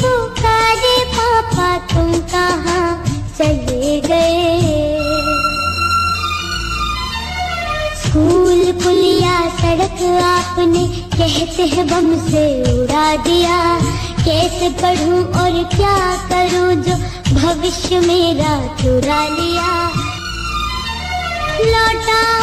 पुकारे पापा तुम कहाँ चले गए? स्कूल पुलिया सड़क आपने कहते हैं बम से उड़ा दिया। कैसे पढ़ूं और क्या करूँ जो भविष्य मेरा चुरा लिया? लौटा